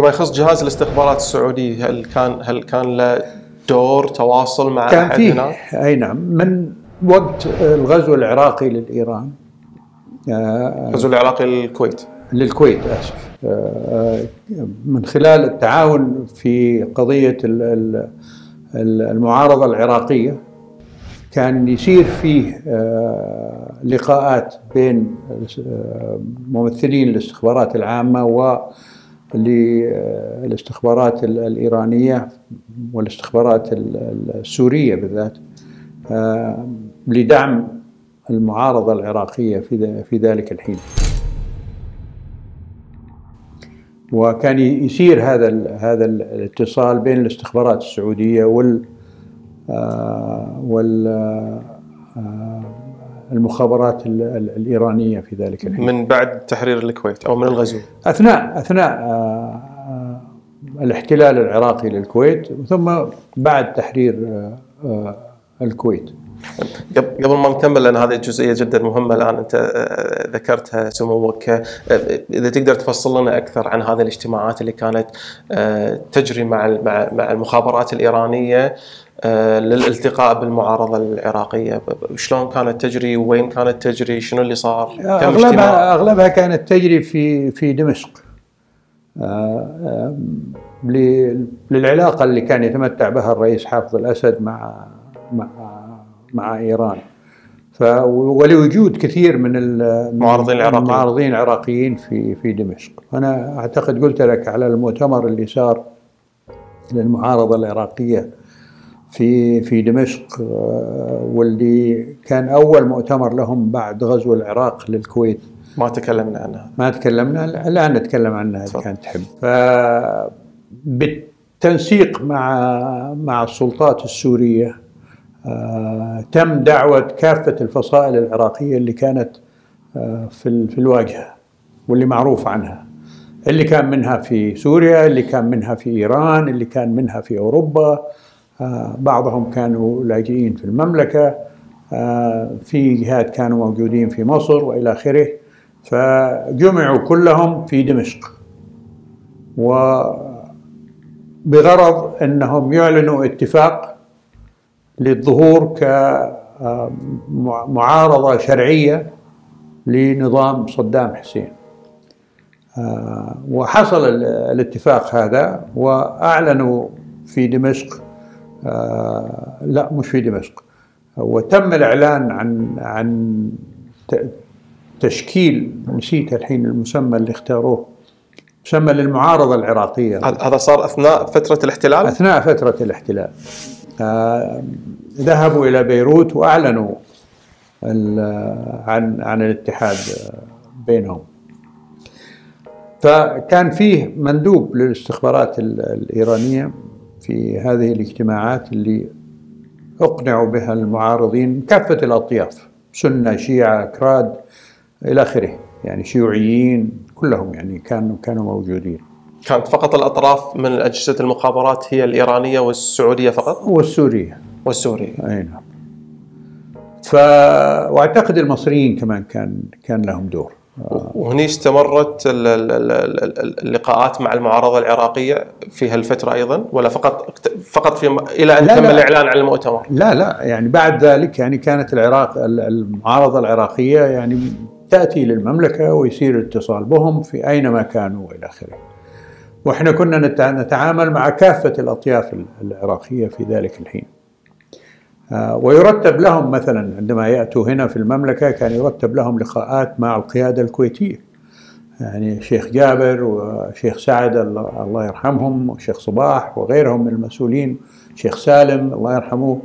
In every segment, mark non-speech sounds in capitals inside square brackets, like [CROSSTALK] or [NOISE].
فيما يخص جهاز الاستخبارات السعودي هل كان هل كان له دور تواصل مع كان أحد فيه. هناك؟ أي نعم. من وقت الغزو العراقي للإيران. آه، الغزو العراقي للكويت. للكويت اسف آه، من خلال التعاون في قضية ال- ال- ال- المعارضة العراقية كان يصير فيه آه، لقاءات بين ممثلين الاستخبارات العامة والاستخبارات ال- الإيرانية والاستخبارات ال- ال- السورية بالذات لدعم المعارضة العراقية في ذلك الحين. وكان يسير هذا هذا ال- الاتصال بين الاستخبارات السعودية وال آه، وال آه، المخابرات ال- ال- الإيرانية في ذلك الحين. من بعد تحرير الكويت أو من الغزو. أثناء أثناء آه، آه، الاحتلال العراقي للكويت ثم بعد تحرير آه، الكويت. قبل ما نكمل لأن هذه جزئية جدا مهمة الآن أنت آه، ذكرتها سموك آه، إذا تقدر تفصل لنا أكثر عن هذه الاجتماعات اللي كانت آه، تجري مع مع المخابرات الإيرانية للالتقاء بالمعارضة العراقية. شلون كانت تجري؟ وين كانت تجري؟ شنو اللي صار؟ اغلبها أغلبها كانت تجري في في دمشق. للعلاقة اللي كان يتمتع بها الرئيس حافظ الأسد مع مع مع إيران. ف ولوجود كثير من ال- المعارضين العراقيين. المعارضين العراقيين في في دمشق. أنا أعتقد قلت لك على المؤتمر اللي صار للمعارضة العراقية في في دمشق آه، واللي كان أول مؤتمر لهم بعد غزو العراق للكويت. ما تكلمنا عنها. ما تكلمنا الآن نتكلم عنها إذا. كانت تحب. ف بالتنسيق مع مع السلطات السورية تم دعوة كافة الفصائل العراقية اللي كانت آه، في في الواجهة واللي معروف عنها. اللي كان منها في سوريا اللي كان منها في إيران اللي كان منها في أوروبا. آه، بعضهم كانوا لاجئين في المملكة. آه، في جهات كانوا موجودين في مصر وإلى آخره. فجمعوا كلهم في دمشق. وبغرض أنهم يعلنوا اتفاق للظهور كمعارضه شرعية لنظام صدام حسين. آه، وحصل ال- الاتفاق هذا وأعلنوا في دمشق آه، لا مش في دمشق. وتم الإعلان عن عن تشكيل نسيت الحين المسمى اللي اختاروه مسمى للمعارضة العراقية. هذا صار أثناء فترة الاحتلال؟ أثناء فترة الاحتلال. آه، ذهبوا إلى بيروت وأعلنوا ال- عن عن الاتحاد بينهم. فكان فيه مندوب للاستخبارات ال- الإيرانية في هذه الاجتماعات اللي أقنعوا بها المعارضين كافة الأطياف سنة شيعة كراد إلى آخره يعني شيوعيين كلهم يعني كانوا كانوا موجودين. كانت فقط الأطراف من اجهزه المخابرات هي الإيرانية والسعودية فقط؟ والسورية. والسورية. أي نعم. ف وأعتقد المصريين كمان كان كان لهم دور. وهني استمرت ال- ال- ال- ال- اللقاءات مع المعارضة العراقية في هالفترة أيضا ولا فقط فقط في إلى أن لا، تم لا. الإعلان عن المؤتمر؟ لا لا. يعني بعد ذلك يعني كانت العراق المعارضة العراقية يعني تأتي للمملكة ويصير الاتصال بهم في أينما كانوا وإلى آخره. وإحنا كنا نتع- نتعامل مع كافة الأطياف العراقية في ذلك الحين. آه، ويرتب لهم مثلا عندما يأتوا هنا في المملكة كان يرتب لهم لقاءات مع القيادة الكويتية. يعني شيخ جابر وشيخ سعد الله يرحمهم وشيخ صباح وغيرهم من المسؤولين شيخ سالم الله يرحمه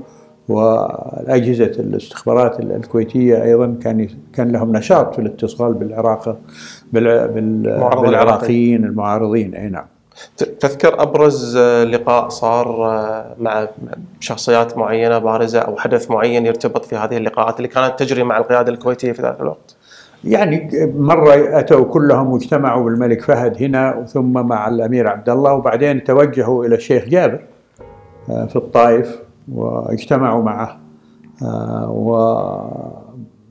والأجهزة الاستخبارات الكويتية أيضا كان كان لهم نشاط في الاتصال بالعراق بالعراقيين المعارضين. أي نعم. تذكر أبرز آه، لقاء صار آه، مع شخصيات معينة بارزة أو حدث معين يرتبط في هذه اللقاءات اللي كانت تجري مع القيادة الكويتية في ذاك الوقت؟ يعني مرة أتوا كلهم واجتمعوا بالملك فهد هنا ثم مع الأمير عبد الله وبعدين توجهوا إلى الشيخ جابر آه، في الطائف. واجتمعوا معه آه،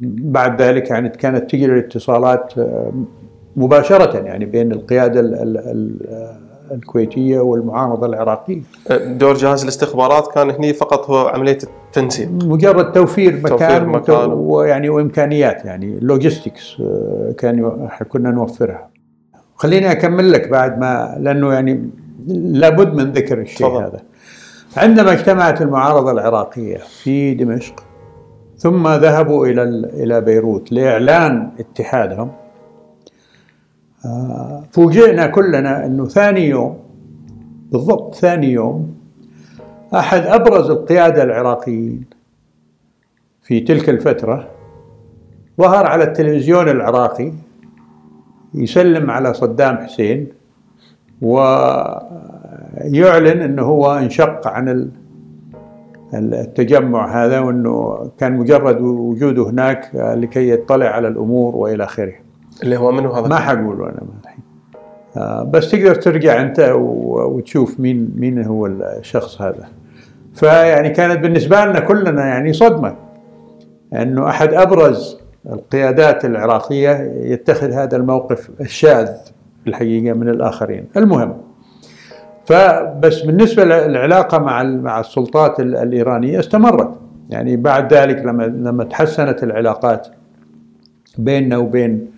وبعد ذلك يعني كانت تجري الاتصالات آه، مباشرة يعني بين القيادة ال- ال- ال- الكويتية والمعارضة العراقية. دور جهاز الاستخبارات كان هني فقط هو عملية التنسيق. مجرد توفير مكان, توفير مكان ويعني وإمكانيات يعني لوجيستكس كان كنا نوفرها. خليني أكمل لك بعد ما لأنه يعني لابد من ذكر الشيء طبعا. هذا. عندما اجتمعت المعارضة العراقية في دمشق ثم ذهبوا إلى إلى بيروت لإعلان اتحادهم آه، فوجئنا كلنا إنه ثاني يوم بالضبط ثاني يوم أحد أبرز القيادة العراقيين في تلك الفترة ظهر على التلفزيون العراقي يسلم على صدام حسين ويعلن إنه هو انشق عن التجمع هذا وإنه كان مجرد وجوده هناك لكي يطلع على الأمور وإلى آخره. اللي هو منو هذا؟ ما حقوله أنا الحين. آه، بس تقدر ترجع أنت وتشوف مين مين هو الشخص هذا. فيعني كانت بالنسبة لنا كلنا يعني صدمة إنه أحد أبرز القيادات العراقية يتخذ هذا الموقف الشاذ الحقيقة من الآخرين. المهم فبس بالنسبة للعلاقة مع مع السلطات الإيرانية استمرت. يعني بعد ذلك لما لما تحسنت العلاقات بيننا وبين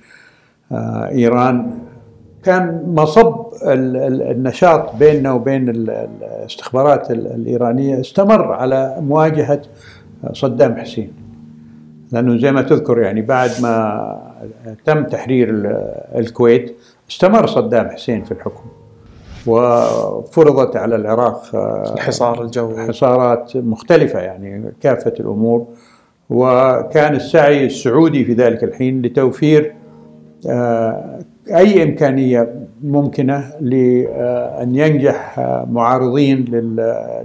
آه، إيران كان مصب النشاط بيننا وبين الاستخبارات الإيرانية استمر على مواجهة صدام حسين. لأنه زي ما تذكر يعني بعد ما تم تحرير الكويت استمر صدام حسين في الحكم. وفرضت على العراق آه، الحصار الجوي. حصارات مختلفة يعني كافة الأمور. وكان السعي السعودي في ذلك الحين لتوفير آه، أي إمكانية ممكنة لأن ينجح معارضين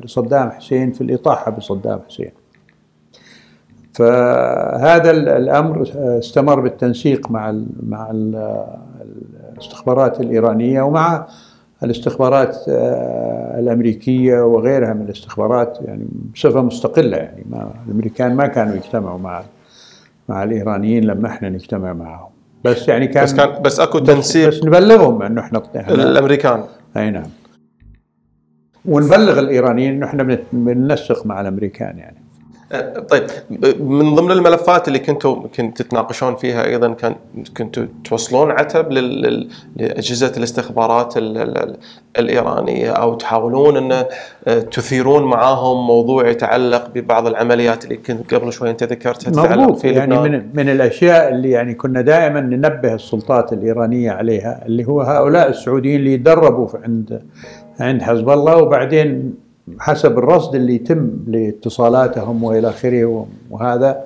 لصدام حسين في الإطاحة بصدام حسين. فهذا الأمر استمر بالتنسيق مع مع الاستخبارات الإيرانية ومع الاستخبارات آه، الأمريكية وغيرها من الاستخبارات يعني بصفة مستقلة يعني ما الأمريكان ما كانوا يجتمعوا مع مع الإيرانيين لما إحنا نجتمع معهم. بس يعني كان بس كان بس أكو تنسيق. بس, بس نبلغهم إنه إحنا الأمريكان. أي نعم. ونبلغ الإيرانيين إنه إحنا بننسق مع الأمريكان يعني. طيب من ضمن الملفات اللي كنتوا كنت تتناقشون فيها أيضا كان كنتوا توصلون عتب لأجهزة الاستخبارات الإيرانية أو تحاولون أن تثيرون معاهم موضوع يتعلق ببعض العمليات اللي كنت قبل شوي أنت ذكرتها تتعلق في يعني من من الأشياء اللي يعني كنا دائما ننبه السلطات الإيرانية عليها اللي هو هؤلاء السعوديين اللي يدربوا عند عند حزب الله وبعدين حسب الرصد اللي يتم لاتصالاتهم وإلى آخره وهذا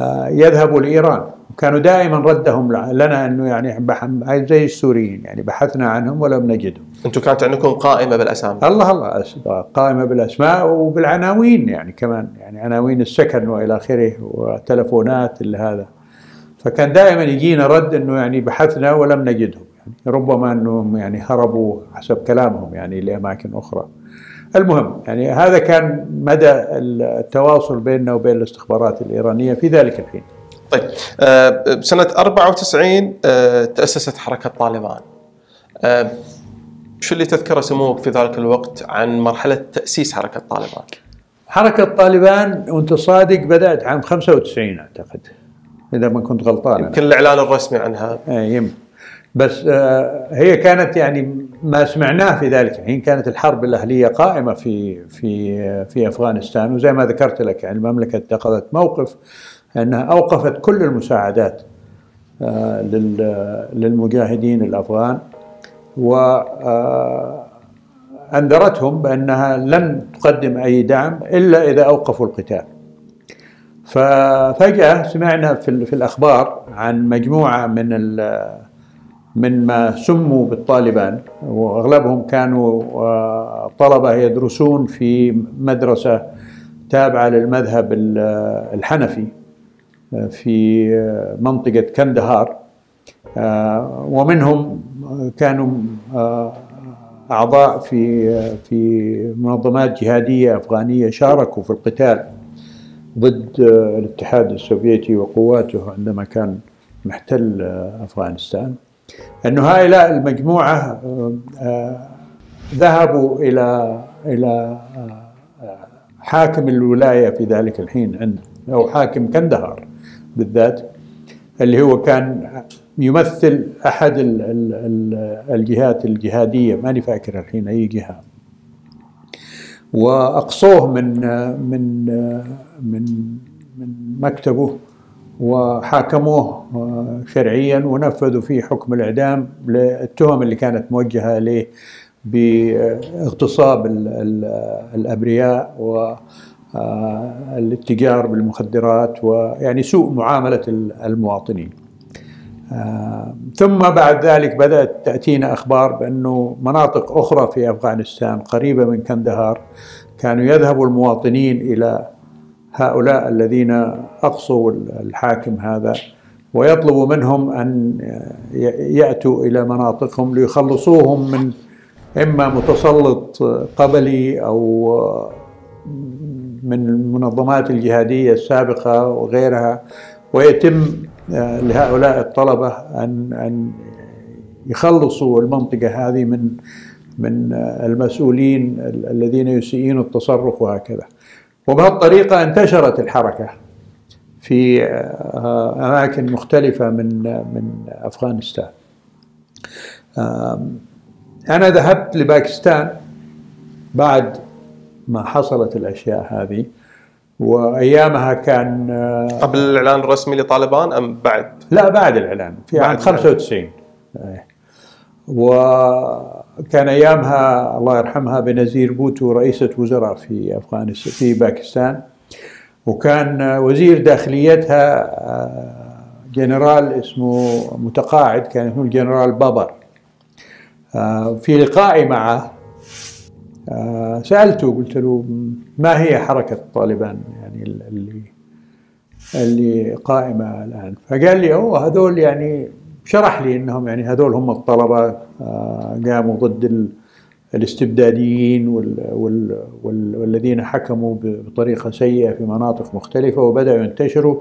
آه، يذهبوا لإيران وكانوا دائما ردهم لنا أنه يعني زي السوريين يعني بحثنا عنهم ولم نجدهم. أنتم كانت عندكم قائمة بالاسامي؟ الله الله قائمة بالأسماء وبالعناوين يعني كمان يعني عناوين السكن وإلى آخره وتلفونات اللي هذا. فكان دائما يجينا رد أنه يعني بحثنا ولم نجدهم يعني ربما أنهم يعني هربوا حسب كلامهم يعني لأماكن أخرى. المهم يعني هذا كان مدى التواصل بيننا وبين الاستخبارات الإيرانية في ذلك الحين. طيب آه، بسنة 94 آه، تأسست حركة طالبان. آه، شو اللي تذكره سموك في ذلك الوقت عن مرحلة تأسيس حركة طالبان؟ حركة طالبان وانت صادق بدأت عام 95 أعتقد إذا ما كنت غلطان يمكن الإعلان الرسمي عنها. يمكن. بس هي كانت يعني ما سمعناه في ذلك الحين كانت الحرب الأهلية قائمة في في في أفغانستان وزي ما ذكرت لك يعني المملكة اتخذت موقف أنها أوقفت كل المساعدات آه، للمجاهدين الأفغان و آه، أنذرتهم بأنها لن تقدم أي دعم إلا إذا أوقفوا القتال. ففجأة سمعنا في, في الأخبار عن مجموعة من من ما سموا بالطالبان وأغلبهم كانوا آه، طلبة يدرسون في مدرسة تابعة للمذهب الحنفي آه، في آه، منطقة كندهار ومنهم كانوا أعضاء في في منظمات جهادية أفغانية شاركوا في القتال ضد الاتحاد السوفيتي وقواته عندما كان محتل أفغانستان. انه هؤلاء المجموعة آه، ذهبوا إلى إلى حاكم الولاية في ذلك الحين عندنا أو حاكم كندهار بالذات اللي هو كان يمثل أحد الجهات الجهادية ماني فاكر الحين أي جهة. وأقصوه من من من من مكتبه. وحاكموه شرعيا ونفذوا فيه حكم الإعدام للتهم اللي كانت موجهة اليه باغتصاب الأبرياء والاتجار بالمخدرات ويعني سوء معاملة المواطنين. ثم بعد ذلك بدأت تأتينا أخبار بأنه مناطق أخرى في أفغانستان قريبة من كندهار كانوا يذهب المواطنين إلى هؤلاء الذين أقصوا الحاكم هذا ويطلبوا منهم أن يأتوا إلى مناطقهم ليخلصوهم من إما متسلط قبلي أو من المنظمات الجهادية السابقة وغيرها ويتم لهؤلاء الطلبة ان أن يخلصوا المنطقة هذه من من المسؤولين الذين يسيئون التصرف وهكذا. وبهالطريقة انتشرت الحركة في أماكن مختلفة من من أفغانستان. أنا ذهبت لباكستان بعد ما حصلت الأشياء هذه وأيامها كان قبل الإعلان الرسمي لطالبان أم بعد؟ لا بعد الإعلان في عام 95 وكان أيامها الله يرحمها بنزير بوتو رئيسة وزراء في أفغانستان في باكستان. وكان وزير داخليتها جنرال اسمه متقاعد كان اسمه الجنرال بابر. في لقائي معه سألته قلت له ما هي حركة طالبان يعني اللي اللي قائمة الآن. فقال لي أوه هذول يعني شرح لي إنهم يعني هذول هم الطلبة قاموا ضد الاستبداديين وال وال وال والذين حكموا بطريقة سيئة في مناطق مختلفة وبدأوا ينتشروا.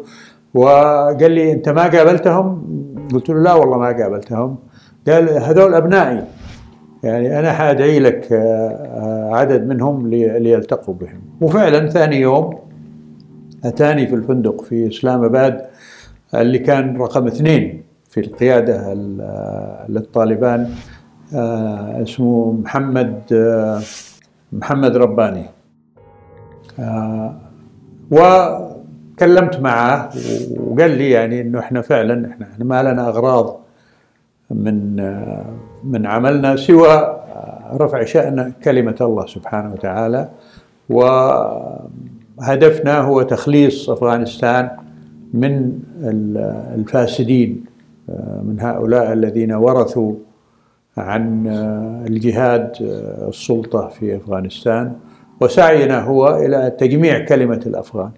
وقال لي أنت ما قابلتهم؟ قلت له لا والله ما قابلتهم. قال هذول أبنائي. يعني أنا حأدعي لك عدد منهم ليلتقوا بهم. وفعلا ثاني يوم أتاني في الفندق في إسلام آباد اللي كان رقم اثنين. في القيادة للطالبان اسمه محمد محمد رباني. وكلمت معه وقال لي يعني إنه إحنا فعلا إحنا ما لنا أغراض من من عملنا سوى رفع شأن كلمة الله سبحانه وتعالى. وهدفنا هو تخليص أفغانستان من الفاسدين. من هؤلاء الذين ورثوا عن الجهاد السلطة في أفغانستان. وسعينا هو إلى تجميع كلمة الأفغان.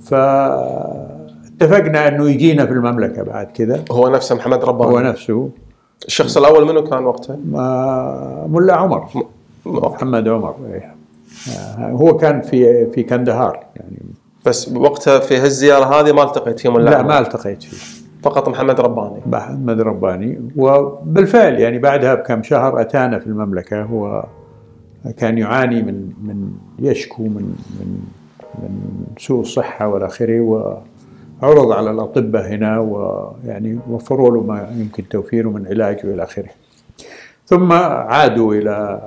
ف اتفقنا أنه يجينا في المملكة بعد كذا. هو نفسه محمد رباني هو نفسه. الشخص الأول منه كان وقتها؟ ملا عمر. محمد عمر إيه. هو كان في في كندهار يعني بس وقتها في هالزيارة هذه ما التقيت فيه ملا لا. ما التقيت فيه فقط محمد رباني محمد رباني وبالفعل يعني بعدها بكم شهر أتانا في المملكة هو كان يعاني من من يشكو من من من سوء الصحه والى اخره وعرض على الأطباء هنا ويعني وفروا له ما يمكن توفيره من علاج والى اخره. ثم عادوا إلى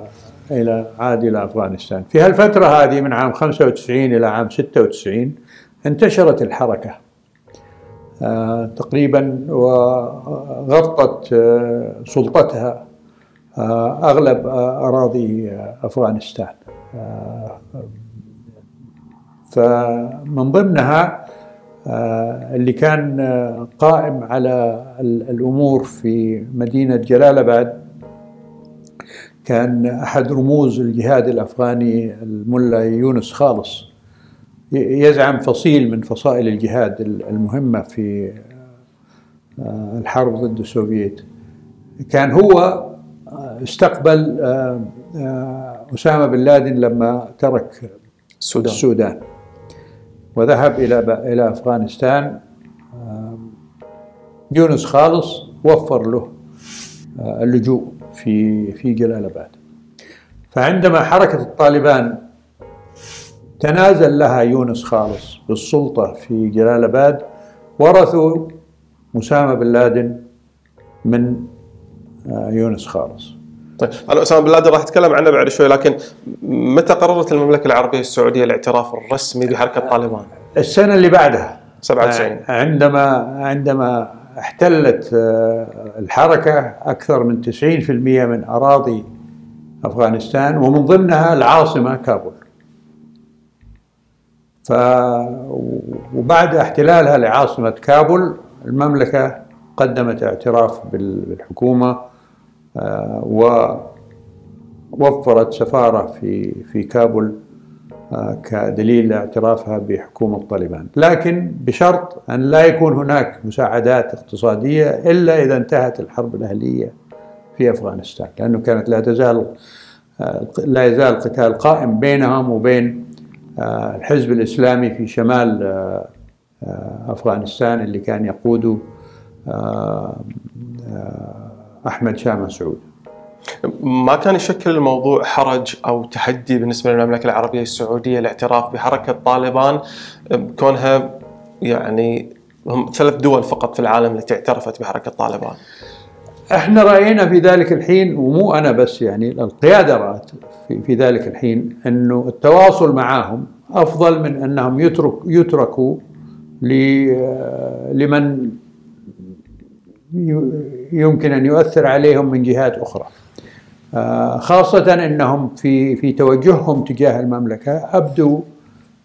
إلى عاد إلى أفغانستان. في هالفترة هذه من عام 95 إلى عام 96 انتشرت الحركة. آه تقريبا وغطت آه سلطتها آه أغلب أراضي أفغانستان. فمن ضمنها اللي كان قائم على الأمور في مدينة جلال آباد كان أحد رموز الجهاد الأفغاني الملا يونس خالص. يزعم فصيل من فصائل الجهاد المهمة في الحرب ضد السوفييت. كان هو استقبل أسامة بن لادن لما ترك السودان, السودان. وذهب إلى إلى أفغانستان. يونس خالص وفر له اللجوء. في في جلال اباد فعندما حركة الطالبان تنازل لها يونس خالص بالسلطة في جلال اباد ورثوا اسامه بن لادن من آه، يونس خالص. طيب على أسامة بن لادن راح أتكلم عنه بعد شوي لكن متى قررت المملكة العربية السعودية الاعتراف الرسمي بحركة طالبان؟ السنة اللي بعدها. 97 عندما عندما احتلت آه، الحركة أكثر من 90% من أراضي أفغانستان ومن ضمنها العاصمة كابول. ف وبعد احتلالها لعاصمة كابول المملكة قدمت اعتراف بالحكومة آه، ووفرت سفارة في في كابول كدليل لاعترافها بحكومة طالبان، لكن بشرط أن لا يكون هناك مساعدات اقتصادية إلا إذا انتهت الحرب الأهلية في أفغانستان، لأنه كانت لا تزال آه، لا يزال قتال قائم بينهم وبين الحزب الإسلامي في شمال أفغانستان اللي كان يقوده أحمد شاه مسعود. ما كان يشكل الموضوع حرج أو تحدي بالنسبة للمملكة العربية السعودية الاعتراف بحركة طالبان كونها يعني هم ثلاث دول فقط في العالم التي اعترفت بحركة طالبان. إحنا رأينا في ذلك الحين ومو أنا بس يعني القيادة رأت في, في ذلك الحين إنه التواصل معهم أفضل من أنهم يترك يتركوا لمن يمكن أن يؤثر عليهم من جهات أخرى. آه، خاصة إنهم في في توجههم تجاه المملكة أبدوا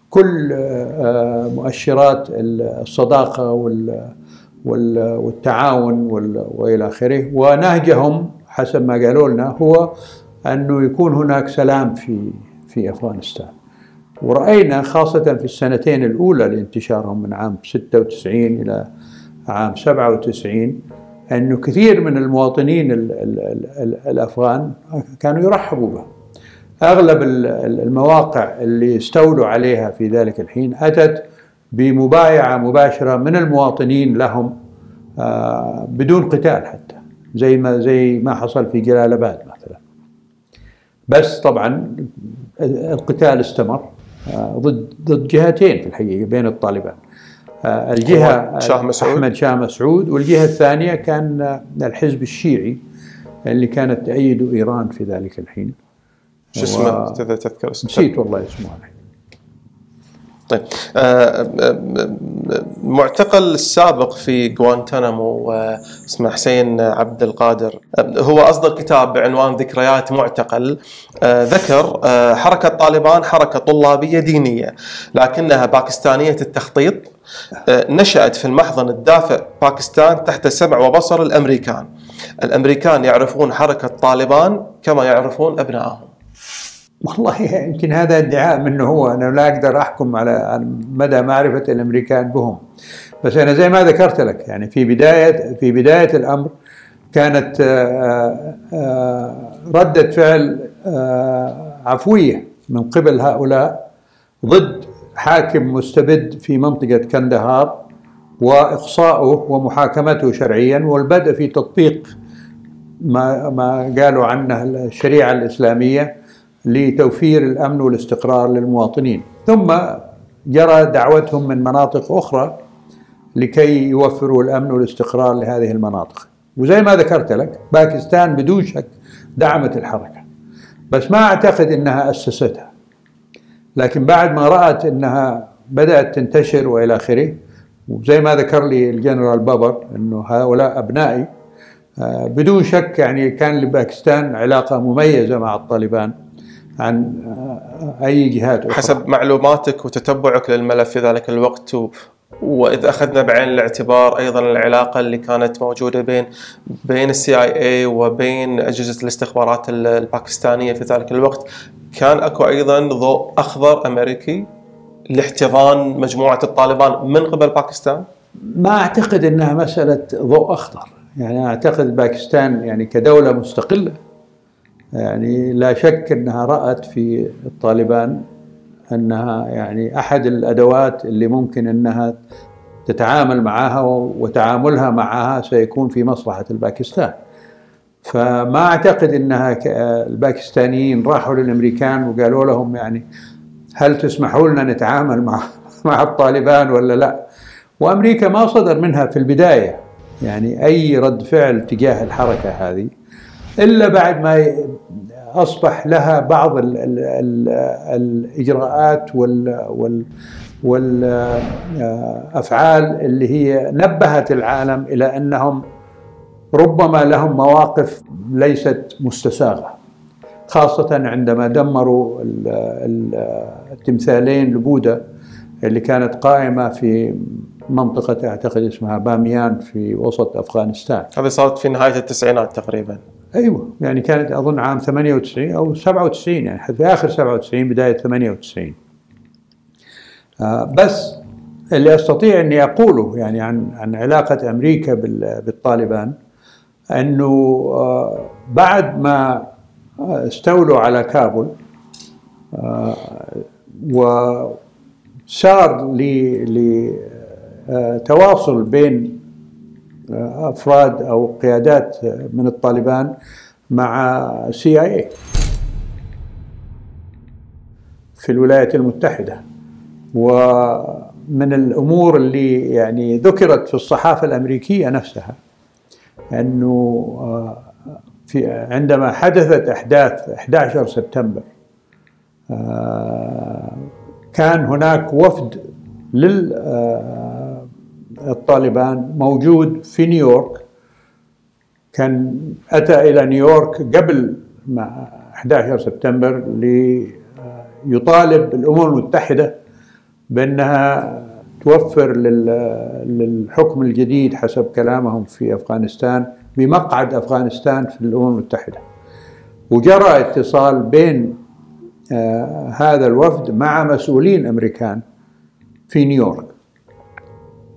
كل آه، مؤشرات الصداقة والتعاون وإلى آخره ونهجهم حسب ما قالوا لنا هو أنه يكون هناك سلام في في أفغانستان. ورأينا خاصة في السنتين الأولى لانتشارهم من عام 96 إلى عام 97 أنه كثير من المواطنين ال ال ال الأفغان كانوا يرحبوا به. أغلب المواقع اللي استولوا عليها في ذلك الحين أتت بمبايعة مباشرة من المواطنين لهم آه، بدون قتال حتى زي ما زي ما حصل في جلال آباد مثلا. بس طبعا القتال استمر آه، ضد ضد جهتين في الحقيقة بين الطالبان. آه، الجهة شاه مسعود. أحمد شاه مسعود والجهة الثانية كان الحزب الشيعي اللي كانت تأيد إيران في ذلك الحين. شو اسمه؟ تذكر اسمه. نسيت والله اسمه الحين. طيب. آه، آه، معتقل السابق في غوانتنامو اسمه حسين عبد القادر هو أصدر كتاب بعنوان ذكريات معتقل. ذكر حركة طالبان حركة طلابية دينية لكنها باكستانية التخطيط. نشأت في المحضن الدافئ باكستان تحت سمع وبصر الأمريكان. الأمريكان يعرفون حركة طالبان كما يعرفون أبنائهم. والله يمكن هذا ادعاء منه هو. أنا لا أقدر أحكم على مدى معرفة الأمريكان بهم. بس أنا زي ما ذكرت لك يعني في بداية في بداية الأمر كانت آه، آه، ردة فعل آه، عفوية من قبل هؤلاء ضد حاكم مستبد في منطقة كندهار واقصاؤه ومحاكمته شرعيا والبدء في تطبيق ما ما قالوا عنه الشريعة الإسلامية. لتوفير الأمن والاستقرار للمواطنين. ثم جرى دعوتهم من مناطق أخرى لكي يوفروا الأمن والاستقرار لهذه المناطق. وزي ما ذكرت لك باكستان بدون شك دعمت الحركة. بس ما أعتقد إنها أسستها. لكن بعد ما رأت إنها بدأت تنتشر وإلى آخره وزي ما ذكر لي الجنرال بابر إنه هؤلاء أبنائي آه، بدون شك يعني كان لباكستان علاقة مميزة مع الطالبان. عن أي جهات أخرى. حسب معلوماتك وتتبعك للملف في ذلك الوقت و... وإذا أخذنا بعين الاعتبار أيضا العلاقة اللي كانت موجودة بين بين السي آي إي وبين أجهزة الاستخبارات الباكستانية في ذلك الوقت كان أكو أيضا ضوء أخضر أمريكي لاحتضان مجموعة الطالبان من قبل باكستان؟ ما أعتقد إنها مسألة ضوء أخضر، يعني أعتقد باكستان يعني كدولة مستقلة يعني لا شك إنها رأت في الطالبان أنها يعني أحد الأدوات اللي ممكن إنها تتعامل معها وتعاملها معها سيكون في مصلحة الباكستان فما أعتقد إنها الباكستانيين راحوا للأمريكان وقالوا لهم يعني هل تسمحوا لنا نتعامل مع [LAUGHS] مع الطالبان ولا لا؟ وأمريكا ما صدر منها في البداية يعني أي رد فعل تجاه الحركة هذه إلا بعد ما أصبح لها بعض ال ال ال الإجراءات وال وال والافعال اللي هي نبهت العالم إلى أنهم ربما لهم مواقف ليست مستساغة خاصة عندما دمروا التمثالين لبوذا اللي كانت قائمة في منطقة أعتقد اسمها باميان في وسط أفغانستان. هذه صارت في نهاية التسعينات تقريبا. أيوه. يعني كانت أظن عام 98 أو 97 يعني في آخر 97 بداية 98 آه بس اللي أستطيع أني أقوله يعني عن عن علاقة أمريكا بالطالبان أنه آه بعد ما استولوا على كابول آه وصار لتواصل بين أفراد أو قيادات من الطالبان مع سي اي في الولايات المتحدة. ومن الأمور اللي يعني ذكرت في الصحافة الأمريكية نفسها أنه في عندما حدثت أحداث 11 سبتمبر كان هناك وفد لل الطالبان موجود في نيويورك. كان أتى إلى نيويورك قبل ما 11 سبتمبر ليطالب الأمم المتحدة بأنها توفر للحكم الجديد حسب كلامهم في أفغانستان بمقعد أفغانستان في الأمم المتحدة. وجرى اتصال بين هذا الوفد مع مسؤولين أمريكان في نيويورك.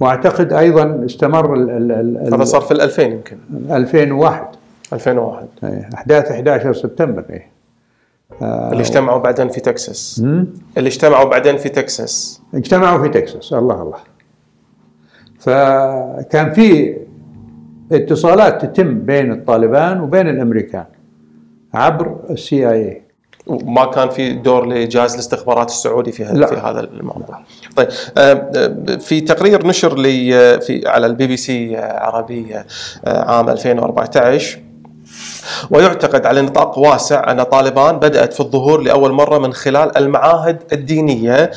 واعتقد أيضا استمر ال ال هذا صار في ال 2000 يمكن 2001 2001 أحداث 11 سبتمبر إيه. آه اللي اجتمعوا بعدين في تكساس. اللي اجتمعوا بعدين في تكساس. اجتمعوا في تكساس الله الله. فكان في اتصالات تتم بين الطالبان وبين الأمريكان عبر السي اي اي وما كان في دور لجهاز الاستخبارات السعودي في لا. في هذا الموضوع. طيب في تقرير نشر لي في على البي بي سي عربيه عام 2014 ويعتقد على نطاق واسع أن طالبان بدأت في الظهور لأول مرة من خلال المعاهد الدينية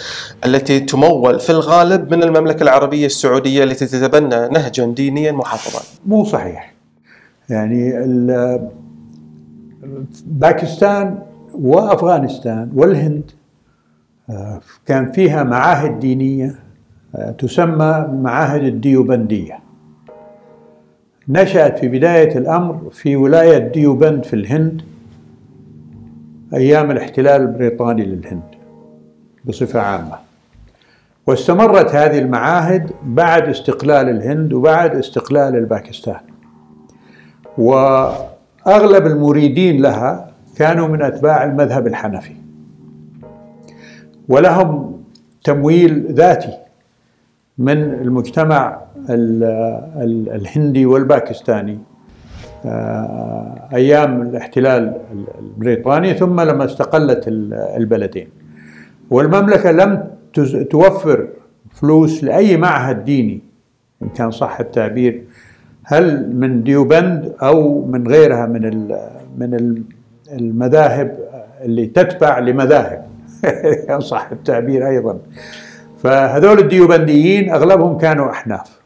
التي تمول في الغالب من المملكة العربية السعودية التي تتبنى نهجا دينيا محافظا. مو صحيح. يعني باكستان وأفغانستان والهند كان فيها معاهد دينية تسمى معاهد الديوبندية. نشأت في بداية الأمر في ولاية ديوبند في الهند أيام الاحتلال البريطاني للهند بصفة عامة. واستمرت هذه المعاهد بعد استقلال الهند وبعد استقلال الباكستان. وأغلب المريدين لها كانوا من أتباع المذهب الحنفي. ولهم تمويل ذاتي من المجتمع الهندي والباكستاني أيام الاحتلال البريطاني ثم لما استقلت البلدين. والمملكة لم توفر فلوس لأي معهد ديني إن كان صح التعبير هل من ديوبند أو من غيرها من من المذاهب اللي تتبع لمذاهب. ان [LAUGHS] صح التعبير أيضا. فهذول الديوبنديين أغلبهم كانوا أحناف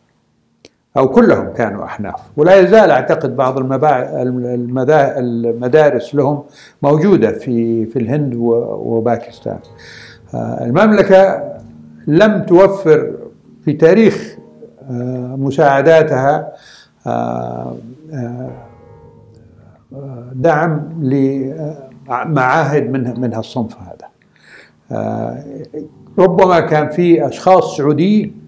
أو كلهم كانوا أحناف. ولا يزال أعتقد بعض المبا... المدارس لهم موجودة في في الهند وباكستان. المملكة لم توفر في تاريخ مساعداتها دعم لمعاهد من من هالصنف هذا ربما كان في أشخاص سعوديين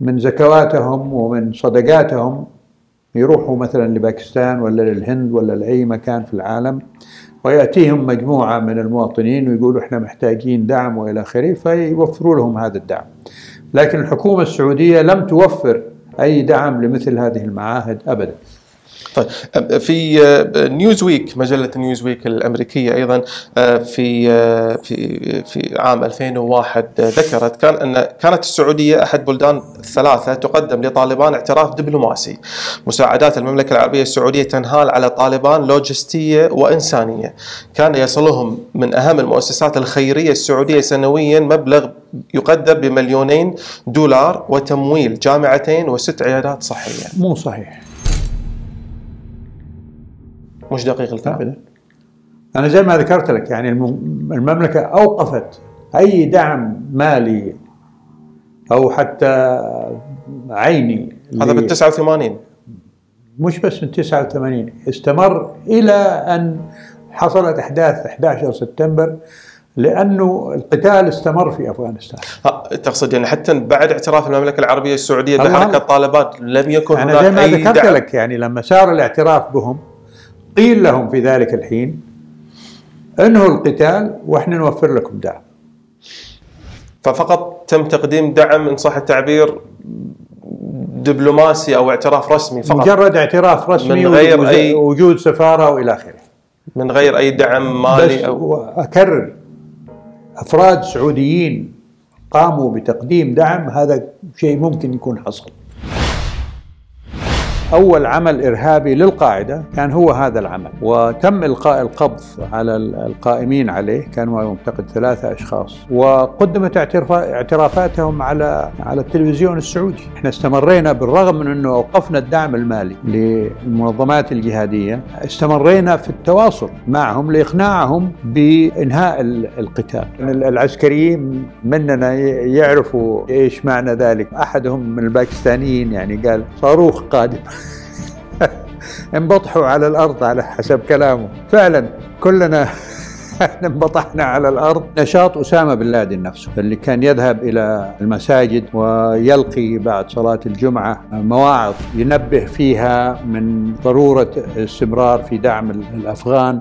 من زكواتهم ومن صدقاتهم يروحوا مثلا لباكستان ولا للهند ولا لأي مكان في العالم ويأتيهم مجموعة من المواطنين ويقولوا إحنا محتاجين دعم وإلى آخره فيوفروا لهم هذا الدعم. لكن الحكومة السعودية لم توفر أي دعم لمثل هذه المعاهد ابدا. طيب في نيوز ويك مجلة نيوز ويك الأمريكية أيضا في في في عام 2001 ذكرت كان أن كانت السعودية أحد بلدان الثلاثة تقدم لطالبان اعتراف دبلوماسي. مساعدات المملكة العربية السعودية تنهال على طالبان لوجستية وإنسانية. كان يصلهم من أهم المؤسسات الخيرية السعودية سنويا مبلغ يقدر بمليونين دولار وتمويل جامعتين وست عيادات صحية. مو صحيح مش دقيق الكلام ابدا أنا زي ما ذكرت لك يعني الم- المملكة أوقفت أي دعم مالي أو حتى عيني هذا بال 89 مش بس من 89 استمر إلى أن حصلت أحداث 11 سبتمبر لأنه القتال استمر في أفغانستان. ها، تقصد يعني حتى بعد اعتراف المملكة العربية السعودية بحركه. طالبان لم يكن أنا هناك زي ما أي ذكرت دعم. لك يعني لما صار الاعتراف بهم قيل لهم في ذلك الحين انهوا القتال وإحنا نوفر لكم دعم. ففقط تم تقديم دعم إن صح التعبير دبلوماسي أو اعتراف رسمي فقط. مجرد اعتراف رسمي من غير أي- وجود سفارة وإلى آخره. من غير أي دعم مالي أو أكرر أفراد سعوديين قاموا بتقديم دعم هذا شيء ممكن يكون حصل. أول عمل إرهابي للقاعدة كان هو هذا العمل. وتم إلقاء القبض على ال- القائمين عليه كانوا يعتقد ثلاثة أشخاص. وقدمت اعتراف- اعترافاتهم على على التلفزيون السعودي. إحنا استمرينا بالرغم من إنه أوقفنا الدعم المالي للمنظمات الجهادية استمرينا في التواصل معهم لإقناعهم بإنهاء ال- القتال. ال- العسكريين مننا يعرفوا إيش معنى ذلك. أحدهم من الباكستانيين يعني قال صاروخ قادم. [LAUGHS] انبطحوا على الأرض على حسب كلامه. فعلا كلنا [LAUGHS] انبطحنا على الأرض. نشاط أسامة بن لادن نفسه اللي كان يذهب إلى المساجد ويلقي بعد صلاة الجمعة مواعظ ينبه فيها من ضرورة الاستمرار في دعم الأفغان.